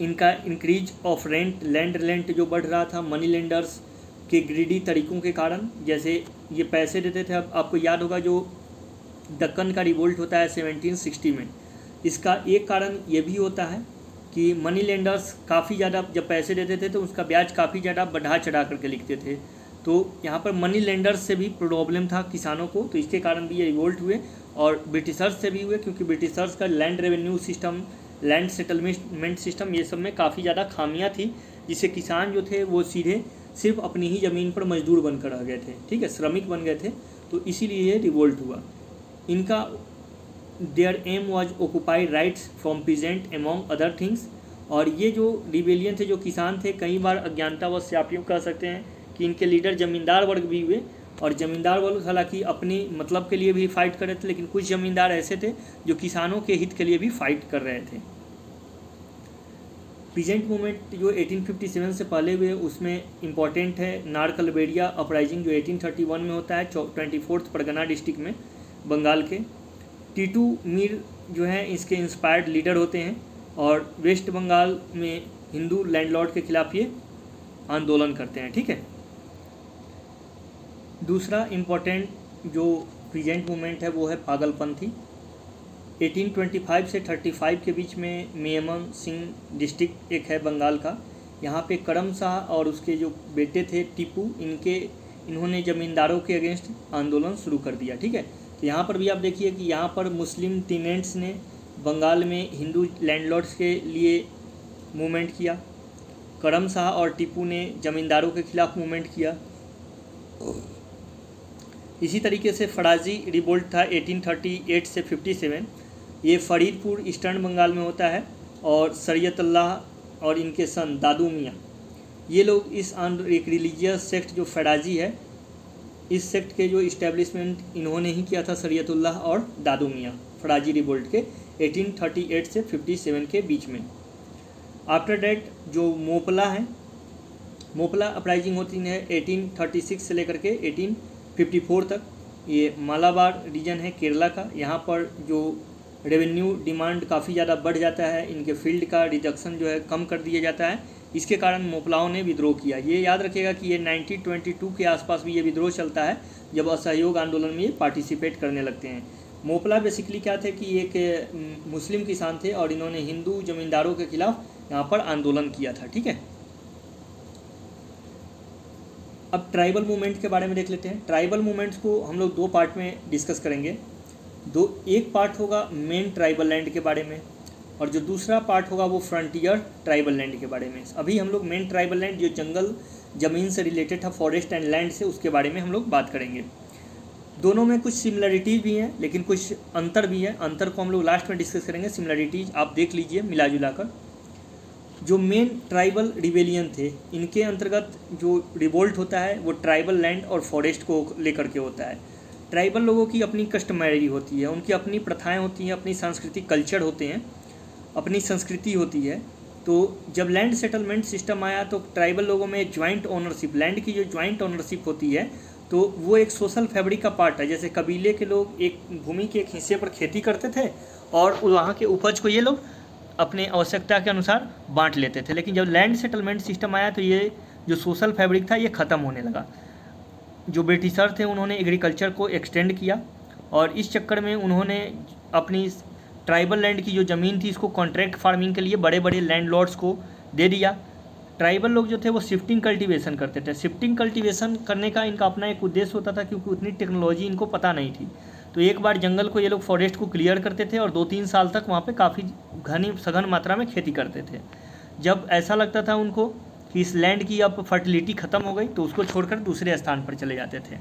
इनका increase of rent land rent जो बढ़ रहा था मनी लेंडर्स के ग्रीडी तरीक़ों के कारण, जैसे ये पैसे देते थे, अब आपको याद होगा जो दक्कन का रिवोल्ट होता है 1760 में। इसका एक कारण ये भी होता है कि मनी लेंडर्स काफ़ी ज़्यादा जब पैसे देते थे तो उसका ब्याज काफ़ी ज़्यादा बढ़ा चढ़ा करके लिखते थे। तो यहाँ पर मनी लेंडर्स से भी प्रॉब्लम था किसानों को तो इसके कारण भी ये रिवोल्ट हुए और ब्रिटिशर्स से भी हुए, क्योंकि ब्रिटिशर्स का land revenue system land settlement system ये सब में काफ़ी ज़्यादा खामियाँ थी, जिससे किसान जो थे वो सीधे सिर्फ़ अपनी ही ज़मीन पर मजदूर बनकर रह गए थे, ठीक है, श्रमिक बन गए थे तो इसीलिए ये रिवोल्ट हुआ। इनका their aim was occupy rights from peasant among other things और ये जो रिबेलियन थे, जो किसान थे, कई बार अज्ञानता व स्यापियों कह सकते हैं कि इनके लीडर ज़मींदार वर्ग भी हुए। और ज़मींदार वर्ग हालाँकि अपनी मतलब के लिए भी फाइट कर रहे थे, लेकिन कुछ ज़मींदार ऐसे थे जो किसानों के हित के लिए भी फाइट कर रहे थे। पीजेंट मूवमेंट जो 1857 से पहले हुए, उसमें इंपॉर्टेंट है नारकलबेरिया अपराइजिंग जो 1831 में होता है ट्वेंटी फोर्थ परगना डिस्ट्रिक्ट में, बंगाल के। टीटू मीर जो है, इसके इंस्पायर्ड लीडर होते हैं और वेस्ट बंगाल में हिंदू लैंडलॉर्ड के खिलाफ ये आंदोलन करते हैं, ठीक है? दूसरा इम्पोर्टेंट जो पीजेंट मूवमेंट है, वो है पागलपंथी। 1825 से 35 के बीच में मेमन सिंह डिस्ट्रिक्ट एक है बंगाल का। यहाँ पे करम शाह और उसके जो बेटे थे टीपू, इनके, इन्होंने ज़मींदारों के अगेंस्ट आंदोलन शुरू कर दिया, ठीक है? तो यहाँ पर भी आप देखिए कि यहाँ पर मुस्लिम टीनेंट्स ने बंगाल में हिंदू लैंडलॉर्ड्स के लिए मूवमेंट किया। करम शाह और टीपू ने ज़मींदारों के खिलाफ मूवमेंट किया। इसी तरीके से फराजी रिवोल्ट था 1838 से 57 ये फरीदपुर, ईस्टर्न बंगाल में होता है और सरियतल्लाह और इनके सन दादू मियाँ। ये लोग इस एक रिलीजियस सेक्ट जो फराजी है इस सेक्ट के जो इस्टेब्लिशमेंट इन्होंने ही किया था सरियतुल्लाह और दादू मियाँ, फराजी रिवोल्ट के 1838 से 57 के बीच में। आफ्टर डेट जो मोपला है, मोपला अपराइजिंग होती है 1836 से लेकर के 1854 तक। ये मालाबार रीजन है केरला का, यहाँ पर जो रेवेन्यू डिमांड काफ़ी ज़्यादा बढ़ जाता है, इनके फ़ील्ड का रिडक्शन जो है कम कर दिया जाता है। इसके कारण मोपलाओं ने विद्रोह किया। ये याद रखिएगा कि ये 1922 के आसपास भी ये विद्रोह चलता है, जब असहयोग आंदोलन में ये पार्टिसिपेट करने लगते हैं। मोपला बेसिकली क्या थे कि एक मुस्लिम किसान थे और इन्होंने हिंदू जमींदारों के खिलाफ यहाँ पर आंदोलन किया था, ठीक है? अब ट्राइबल मूवमेंट के बारे में देख लेते हैं। ट्राइबल मूवमेंट्स को हम लोग दो पार्ट में डिस्कस करेंगे। दो, एक पार्ट होगा मेन ट्राइबल लैंड के बारे में और जो दूसरा पार्ट होगा वो फ्रंटियर ट्राइबल लैंड के बारे में। अभी हम लोग मेन ट्राइबल लैंड जो जंगल ज़मीन से रिलेटेड था फॉरेस्ट एंड लैंड से, उसके बारे में हम लोग बात करेंगे। दोनों में कुछ सिमिलरिटीज़ भी हैं, लेकिन कुछ अंतर भी है। अंतर को हम लोग लास्ट में डिस्कस करेंगे सिमिलरिटीज़ आप देख लीजिए मिला जुला कर जो मेन ट्राइबल रिवेलियन थे, इनके अंतर्गत जो रिवोल्ट होता है, वो ट्राइबल लैंड और फॉरेस्ट को लेकर के होता है। ट्राइबल लोगों की अपनी कस्टमरी होती है, उनकी अपनी प्रथाएँ होती हैं, अपनी सांस्कृतिक कल्चर होते हैं। अपनी संस्कृति होती है तो जब लैंड सेटलमेंट सिस्टम आया तो ट्राइबल लोगों में ज्वाइंट ओनरशिप लैंड की जो ज्वाइंट ओनरशिप होती है तो वो एक सोशल फैब्रिक का पार्ट है। जैसे कबीले के लोग एक भूमि के एक हिस्से पर खेती करते थे, और वहाँ के उपज को ये लोग अपने आवश्यकता के अनुसार बांट लेते थे। लेकिन जब लैंड सेटलमेंट सिस्टम आया तो ये जो सोशल फैब्रिक था, ये ख़त्म होने लगा। जो ब्रिटिशर थे, उन्होंने एग्रीकल्चर को एक्सटेंड किया, और इस चक्कर में उन्होंने अपनी ट्राइबल लैंड की जो ज़मीन थी, इसको कॉन्ट्रैक्ट फ़ार्मिंग के लिए बड़े बड़े लैंड लॉर्ड्स को दे दिया। ट्राइबल लोग जो थे, वो शिफ्टिंग कल्टीवेशन करते थे। शिफ्टिंग कल्टीवेशन करने का इनका अपना एक उद्देश्य होता था, क्योंकि उतनी टेक्नोलॉजी इनको पता नहीं थी। तो एक बार जंगल को ये लोग फॉरेस्ट को क्लियर करते थे और दो तीन साल तक वहाँ पे काफ़ी घनी, सघन मात्रा में खेती करते थे। जब ऐसा लगता था उनको कि इस लैंड की अब फर्टिलिटी ख़त्म हो गई तो उसको छोड़कर दूसरे स्थान पर चले जाते थे।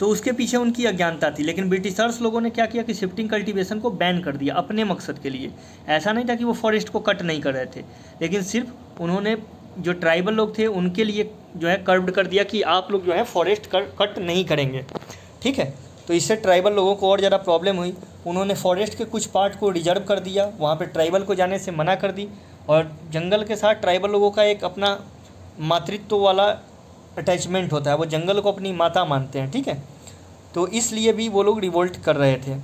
तो उसके पीछे उनकी अज्ञानता थी, लेकिन ब्रिटिशर्स लोगों ने क्या किया कि शिफ्टिंग कल्टीवेशन को बैन कर दिया अपने मकसद के लिए। ऐसा नहीं था कि वो फॉरेस्ट को कट नहीं कर रहे थे, लेकिन सिर्फ़ उन्होंने जो ट्राइबल लोग थे, उनके लिए जो है कर्व्ड कर दिया कि आप लोग जो है फॉरेस्ट कट नहीं करेंगे। ठीक है? तो इससे ट्राइबल लोगों को और ज़्यादा प्रॉब्लम हुई। उन्होंने फॉरेस्ट के कुछ पार्ट को रिज़र्व कर दिया, वहाँ पर ट्राइबल को जाने से मना कर दी, और जंगल के साथ ट्राइबल लोगों का एक अपना मातृत्व वाला अटैचमेंट होता है, वो जंगल को अपनी माता मानते हैं, ठीक है? तो इसलिए भी वो लोग रिवोल्ट कर रहे थे।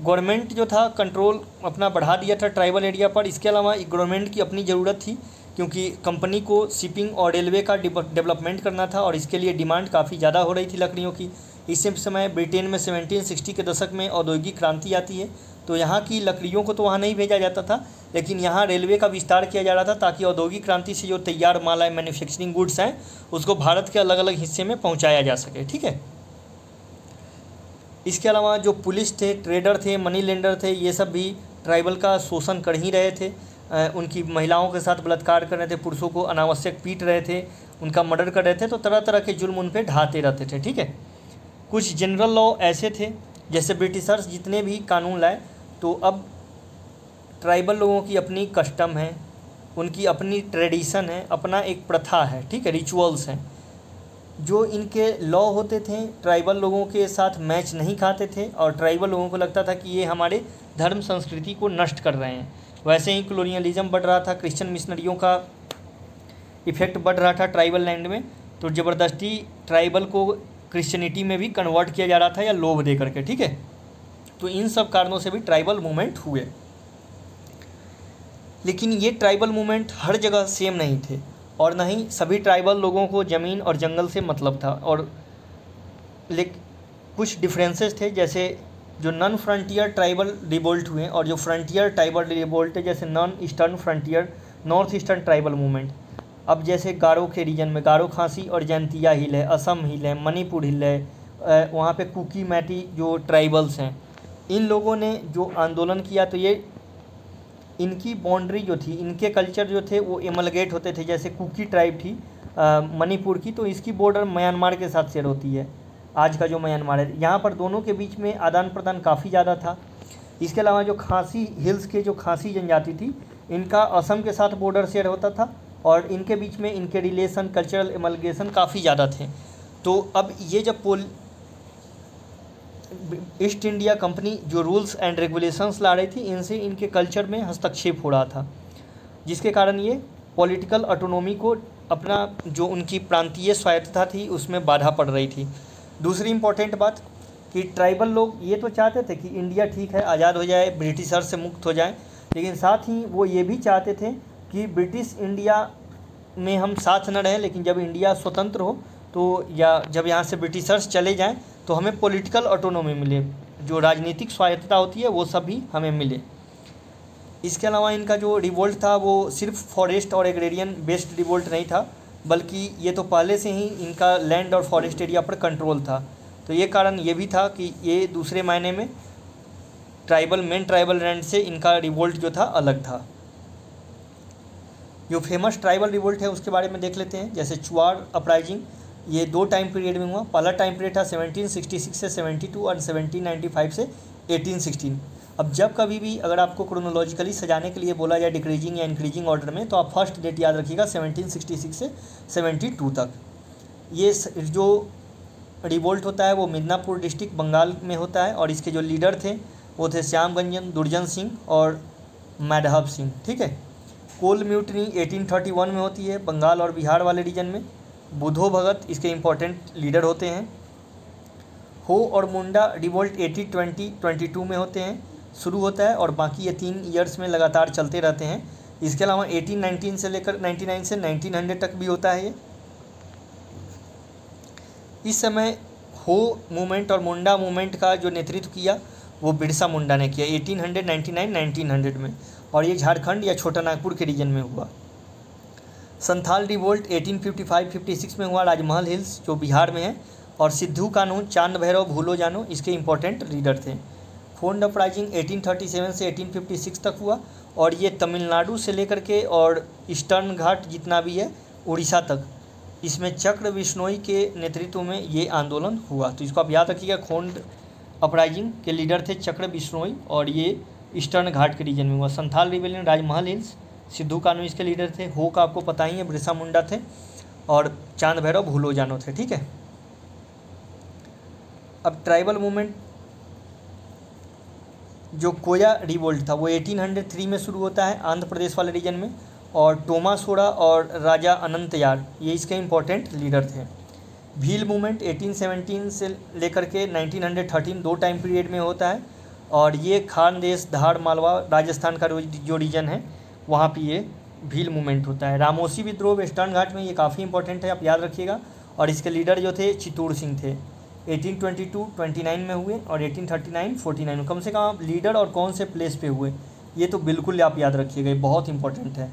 गवर्नमेंट जो था कंट्रोल अपना बढ़ा दिया था ट्राइबल एरिया पर। इसके अलावा गवर्नमेंट की अपनी ज़रूरत थी, क्योंकि कंपनी को शिपिंग और रेलवे का डेवलपमेंट करना था और इसके लिए डिमांड काफ़ी ज़्यादा हो रही थी लकड़ियों की। इसी समय ब्रिटेन में 1760 के दशक में औद्योगिक क्रांति आती है। तो यहाँ की लकड़ियों को तो वहाँ नहीं भेजा जाता था, लेकिन यहाँ रेलवे का विस्तार किया जा रहा था ताकि औद्योगिक क्रांति से जो तैयार माल है मैन्युफैक्चरिंग गुड्स हैं, उसको भारत के अलग अलग हिस्से में पहुँचाया जा सके, ठीक है? इसके अलावा जो पुलिस थे ट्रेडर थे मनी लेंडर थे, ये सब भी ट्राइबल का शोषण कर ही रहे थे। उनकी महिलाओं के साथ बलात्कार कर रहे थे, पुरुषों को अनावश्यक पीट रहे थे, उनका मर्डर कर रहे थे तो तरह तरह के जुल्म उन पर ढाते रहते थे, ठीक है? कुछ जनरल लॉ ऐसे थे, जैसे ब्रिटिशर्स जितने भी कानून लाए तो अब ट्राइबल लोगों की अपनी कस्टम है, उनकी अपनी ट्रेडिशन है, अपना एक प्रथा है, ठीक है रिचुअल्स हैं। जो इनके लॉ होते थे ट्राइबल लोगों के साथ मैच नहीं खाते थे और ट्राइबल लोगों को लगता था कि ये हमारे धर्म संस्कृति को नष्ट कर रहे हैं। वैसे ही कलोनियलिज्म बढ़ रहा था क्रिश्चियन मिशनरियों का इफ़ेक्ट बढ़ रहा था ट्राइबल लैंड में तो ज़बरदस्ती ट्राइबल को क्रिश्चियनिटी में भी कन्वर्ट किया जा रहा था या लोभ दे करके ठीक है? तो इन सब कारणों से भी ट्राइबल मूवमेंट हुए। लेकिन ये ट्राइबल मूवमेंट हर जगह सेम नहीं थे और ना ही सभी ट्राइबल लोगों को ज़मीन और जंगल से मतलब था और लेकिन कुछ डिफरेंसेस थे, जैसे जो नॉन फ्रंटियर ट्राइबल रिवोल्ट हुए और जो फ्रंटियर ट्राइबल रिवोल्ट है, जैसे non eastern frontier north eastern tribal movement अब जैसे गारो के रीजन में, गारो खांसी और जयंतिया हिल है, असम हिल है, मणिपुर हिल है वहाँ पे कुकी मैटी जो ट्राइबल्स हैं इन लोगों ने जो आंदोलन किया तो ये इनकी बाउंड्री जो थी, इनके कल्चर जो थे, वो एमलगेट होते थे। जैसे कुकी ट्राइब थी मणिपुर की तो इसकी बॉर्डर म्यांमार के साथ शेयर होती है। आज का जो म्यांमार है, यहाँ पर दोनों के बीच में आदान प्रदान काफ़ी ज़्यादा था। इसके अलावा जो खांसी हिल्स के, जो खांसी जनजाति थी, इनका असम के साथ बॉर्डर शेयर होता था और इनके बीच में इनके रिलेशन कल्चरल एमलगेशन काफ़ी ज़्यादा थे। तो अब ये जब पोल ईस्ट इंडिया कंपनी जो रूल्स एंड रेगुलेशंस ला रही थी, इनसे इनके कल्चर में हस्तक्षेप हो रहा था, जिसके कारण ये पॉलिटिकल ऑटोनॉमी को अपना जो उनकी प्रांतीय स्वायत्तता थी, उसमें बाधा पड़ रही थी। दूसरी इम्पोर्टेंट बात कि ट्राइबल लोग ये तो चाहते थे कि इंडिया ठीक है, आज़ाद हो जाए ब्रिटिशर से मुक्त हो जाए, लेकिन साथ ही वो ये भी चाहते थे कि ब्रिटिश इंडिया में हम साथ न रहें, लेकिन जब इंडिया स्वतंत्र हो तो या जब यहाँ से ब्रिटिशर्स चले जाएँ तो हमें पॉलिटिकल ऑटोनॉमी मिले। जो राजनीतिक स्वायत्तता होती है, वो सब भी हमें मिले। इसके अलावा इनका जो रिवोल्ट था, वो सिर्फ़ फॉरेस्ट और एग्रेरियन बेस्ड रिवोल्ट नहीं था, बल्कि ये तो पहले से ही इनका लैंड और फॉरेस्ट एरिया पर कंट्रोल था। तो ये कारण ये भी था कि ये दूसरे मायने में ट्राइबल मेन ट्राइबल लैंड से इनका रिवोल्ट जो था, अलग था। जो फ़ेमस ट्राइबल रिवोल्ट है, उसके बारे में देख लेते हैं। जैसे चुआर अपराइजिंग ये दो टाइम पीरियड में हुआ। पहला टाइम पीरियड था 1766 से 72 और 1795 से 1816 अब जब कभी भी अगर आपको क्रोनोलॉजिकली सजाने के लिए बोला जाए डिक्रीजिंग या इंक्रीजिंग ऑर्डर में तो आप फ़र्स्ट डेट याद रखिएगा 1766 से 72 तक। ये जो रिवोल्ट होता है, वो मिदनापुर डिस्ट्रिक्ट बंगाल में होता है और इसके जो लीडर थे, वो थे श्याम गंजन दुर्जन सिंह और मैडहब सिंह। ठीक है? कोल म्यूटनी 1831 में होती है, बंगाल और बिहार वाले रीजन में। बुधो भगत इसके इम्पोर्टेंट लीडर होते हैं। हो और Munda revolt eighty twenty twenty two में होते हैं। शुरू होता है और बाकी ये तीन ईयर्स में लगातार चलते रहते हैं। इसके अलावा एटीन नाइनटीन से लेकर नाइन्टी नाइन से नाइनटीन हंड्रेड तक भी होता है ये। इस समय हो मूवमेंट और मुंडा मूवमेंट का जो नेतृत्व किया, वो बिरसा मुंडा ने किया। Eighteen hundred ninety nine nineteen hundred में। और ये झारखंड या छोटा नागपुर के रीजन में हुआ। संथाल रिवोल्ट 1855-56 में हुआ राजमहल हिल्स, जो बिहार में है, और सिद्धू कानून, चाँद भैरव, भूलो जानो, इसके इम्पोर्टेंट लीडर थे। फ़ोन अपराइजिंग 1837 से 1856 तक हुआ, और ये तमिलनाडु से लेकर के और ईस्टर्न घाट जितना भी है, उड़ीसा तक। इसमें चक्र बिश्नोई के नेतृत्व में ये आंदोलन हुआ। तो इसको आप याद रखिएगा खोंड अपराइजिंग के लीडर थे चक्र बिश्नोई और ये ईस्टर्न घाट के रीजन में हुआ। संथाल रिवेलियन राजमहल हिल्स सिद्धू कानू इसके लीडर थे, हो का आपको पता ही है, बिरसा मुंडा थे और चाँद भैरव, भूलो जानो थे, ठीक है? अब ट्राइबल मूवमेंट जो कोया रिवोल्ट था, वो 1803 में शुरू होता है, आंध्र प्रदेश वाले रीजन में, और टोमा सोड़ा और राजा अनंत यार, ये इसके इम्पोर्टेंट लीडर थे। भील मूवमेंट 1817 से लेकर के 1913 दो टाइम पीरियड में होता है, और ये खानदेश, धार, मालवा, राजस्थान का जो रीजन है वहाँ पे ये भील मूवमेंट होता है। रामोसी विद्रोह वेस्टर्न घाट में ये काफ़ी इंपॉर्टेंट है, आप याद रखिएगा। और इसके लीडर जो थे चित्तूर सिंह थे। 1822 29 में हुए और 1839 49 में। कम से कम आप लीडर और कौन से प्लेस पे हुए, ये तो बिल्कुल आप याद रखिएगा, ये बहुत इंपॉर्टेंट है।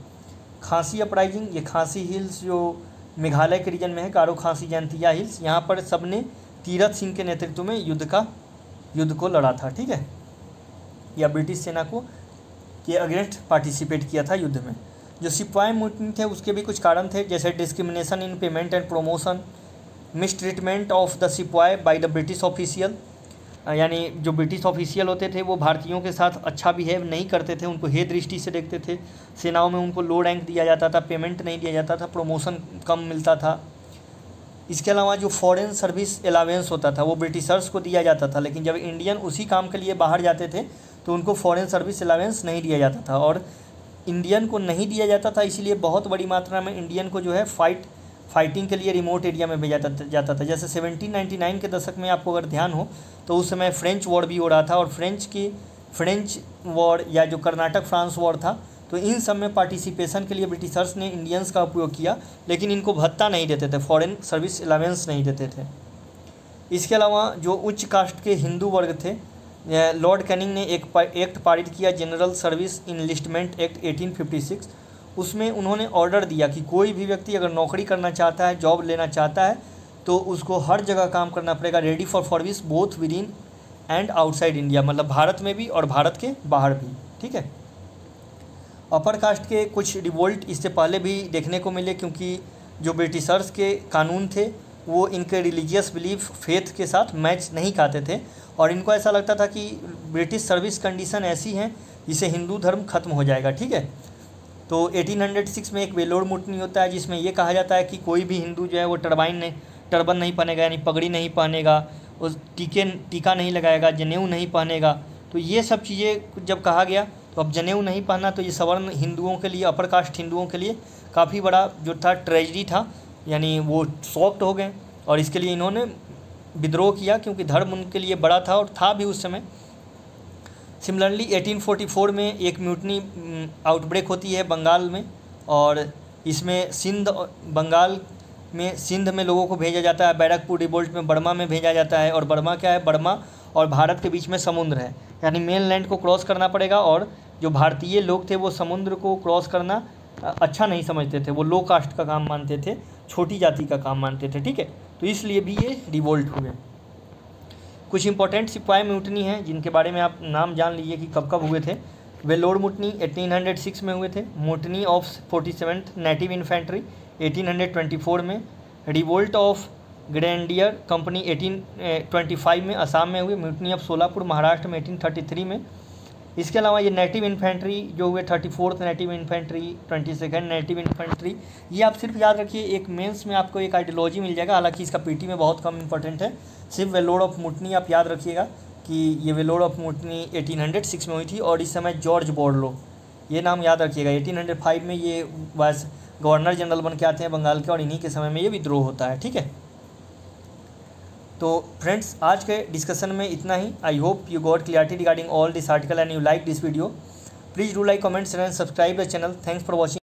खांसी अपराइजिंग ये खांसी हिल्स जो मेघालय के रीजन में है, कारो खांसी जयंतिया हिल्स यहाँ पर सबने तीरथ सिंह के नेतृत्व में युद्ध का, युद्ध को लड़ा था, ठीक है? या ब्रिटिश सेना को के अगेंस्ट पार्टिसिपेट किया था युद्ध में। जो सिपाही मुटनी थे, उसके भी कुछ कारण थे, जैसे discrimination in payment and promotion mistreatment of the sipahi by the British official यानी जो ब्रिटिश ऑफिशियल होते थे, वो भारतीयों के साथ अच्छा बिहेव नहीं करते थे, उनको हे दृष्टि से देखते थे। सेनाओं में उनको लो रैंक दिया जाता था पेमेंट नहीं दिया जाता था प्रमोशन कम मिलता था। इसके अलावा जो फॉरेन सर्विस अलावेंस होता था, वो ब्रिटिशर्स को दिया जाता था, लेकिन जब इंडियन उसी काम के लिए बाहर जाते थे तो उनको फॉरेन सर्विस अलावेंस नहीं दिया जाता था और इंडियन को नहीं दिया जाता था, इसीलिए बहुत बड़ी मात्रा में इंडियन को जो है फाइट फाइटिंग के लिए रिमोट एरिया में भेजा जाता था। जैसे 1799 के दशक में आपको अगर ध्यान हो तो उस समय फ्रेंच वॉर भी हो रहा था और फ्रेंच की फ्रेंच वॉर या जो कर्नाटक फ्रांस वॉर था तो इन सब में पार्टिसिपेशन के लिए ब्रिटिशर्स ने इंडियंस का उपयोग किया, लेकिन इनको भत्ता नहीं देते थे फॉरेन सर्विस अलावेंस नहीं देते थे। इसके अलावा जो उच्च कास्ट के हिंदू वर्ग थे लॉर्ड कैनिंग ने एक एक्ट पारित किया, जनरल सर्विस इनलिस्टमेंट एक्ट 1856 उसमें उन्होंने ऑर्डर दिया कि कोई भी व्यक्ति अगर नौकरी करना चाहता है, जॉब लेना चाहता है तो उसको हर जगह काम करना पड़ेगा, ready for service both within and outside India मतलब भारत में भी और भारत के बाहर भी, ठीक है? अपर कास्ट के कुछ रिवोल्ट इससे पहले भी देखने को मिले, क्योंकि जो ब्रिटिशर्स के कानून थे वो इनके रिलीजियस बिलीफ फेथ के साथ मैच नहीं खाते थे। और इनको ऐसा लगता था कि ब्रिटिश सर्विस कंडीशन ऐसी हैं, जिसे हिंदू धर्म खत्म हो जाएगा, ठीक है? तो 1806 में एक वेलोर मुटनी होता है, जिसमें ये कहा जाता है कि कोई भी हिंदू जो है वो टर्बाइन नहीं, टर्बन नहीं पहनेगा, यानी पगड़ी नहीं पहनेगा, उस टीके, टीका नहीं लगाएगा, जनेऊ नहीं पहनेगा। तो ये सब चीज़ें जब कहा गया तो अब जनेऊ नहीं पहना तो ये सवर्ण हिंदुओं के लिए अपर कास्ट हिंदुओं के लिए काफ़ी बड़ा जो था ट्रेजडी था। यानी वो सॉफ्ट हो गए और इसके लिए इन्होंने विद्रोह किया क्योंकि धर्म उनके लिए बड़ा था और था भी उस समय। सिमिलरली 1844 में एक म्यूटनी आउटब्रेक होती है बंगाल में और इसमें सिंध, बंगाल में सिंध में लोगों को भेजा जाता है, बैरकपुर रिबोल्ट में बर्मा में भेजा जाता है और बर्मा क्या है, बर्मा और भारत के बीच में समुद्र है। यानी मेन लैंड को क्रॉस करना पड़ेगा और जो भारतीय लोग थे वो समुद्र को क्रॉस करना अच्छा नहीं समझते थे, वो लो कास्ट का काम मानते थे। छोटी जाति का काम मानते थे, ठीक है? तो इसलिए भी ये रिवोल्ट हुए। कुछ इंपॉर्टेंट सिपाही म्यूटनी हैं, जिनके बारे में आप नाम जान लीजिए कि कब कब हुए थे। वेलोर मुटनी 1806 में हुए थे, mutiny of forty native infantry 1824 में रिवोल्ट ऑफ़ ग्रैंडियर कंपनी 1825 में असम में हुई म्यूटनी ऑफ़ सोलापुर महाराष्ट्र में 1833 में इसके अलावा ये नेटिव इन्फेंट्री जो हुए thirty fourth native infantry, twenty second native infantry, ये आप सिर्फ़ याद रखिए, एक मेंस में आपको एक आइडियोलॉजी मिल जाएगा, हालाँकि इसका पीटी में बहुत कम इंपॉर्टेंट है। सिर्फ़ वेलोड ऑफ़ मुटनी आप याद रखिएगा कि ये वेलोड ऑफ़ मुटनी 1806 में हुई थी और इस समय जॉर्ज बोर्लो ये नाम याद रखिएगा। एटीन हंड्रेड फाइव में ये वाइस गवर्नर जनरल बन के आते हैं बंगाल के और इन्हीं के समय में ये विद्रोह होता है, ठीक है? तो फ्रेंड्स आज के डिस्कशन में इतना ही. I hope you got clarity regarding all this article and you like this video please do like comments and subscribe the channel thanks for watching